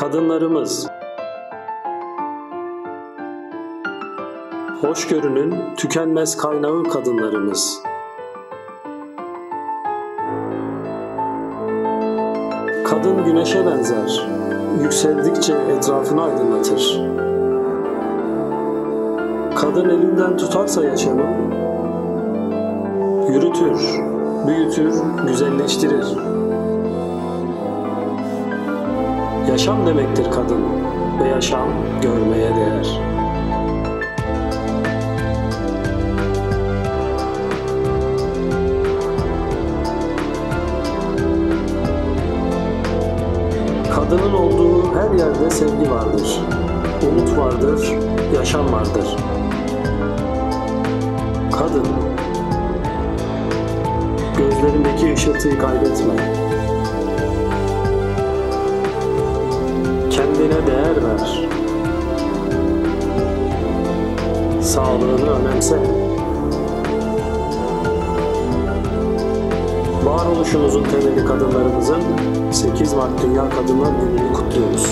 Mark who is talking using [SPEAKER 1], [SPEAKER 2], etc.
[SPEAKER 1] Kadınlarımız Hoşgörünün tükenmez kaynağı kadınlarımız. Kadın güneşe benzer, yükseldikçe etrafını aydınlatır. Kadın elinden tutarsa yaşamı, yürütür, büyütür, güzelleştirir. Yaşam demektir kadın ve yaşam görmeye değer. Kadının olduğu her yerde sevgi vardır. Umut vardır, yaşam vardır. Kadın, gözlerindeki ışıltıyı kaybetme. Kendine değer ver. Sağlığını önemse. Varoluşumuzun temeli kadınlarımızın 8 Mart Dünya Kadınlar Günü'nü kutluyoruz.